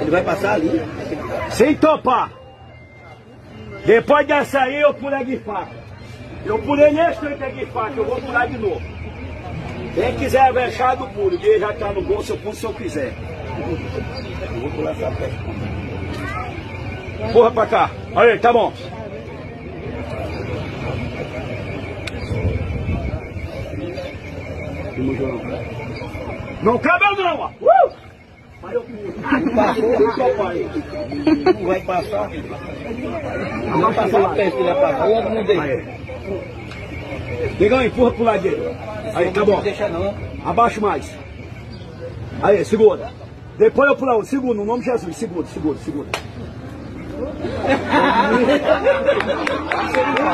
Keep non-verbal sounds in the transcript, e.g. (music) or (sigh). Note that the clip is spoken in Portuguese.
Ele vai passar ali. Sem topar. Depois dessa aí eu pulei de faca. Eu pulei nesse tanque de faca, eu vou pular de novo. Quem quiser avançar do pulo, ele já tá no bolso, eu pulo se eu quiser. Eu vou pular essa peça. Porra pra cá. Olha aí, tá bom. Não cabe não, ó. Uh! Mas eu pulo. Passou, pai. Não vai passar. Não vai passar peça que ele vai passar. O deixa. Negão, empurra pro lado dele. Aí, tá bom. Deixa não. Abaixa mais. Aí, segura. Depois eu pular, segura, no nome de Jesus, segura, segura, segura. (laughs)